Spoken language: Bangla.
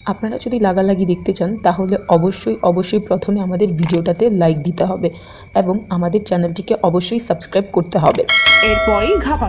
আপনারা যদি লাগালাগি দেখতে চান, তাহলে অবশ্যই অবশ্যই প্রথমে আমাদের ভিডিওটাতে লাইক দিতে হবে এবং আমাদের চ্যানেলটিকে অবশ্যই সাবস্ক্রাইব করতে হবে। এরপরই ঘাপা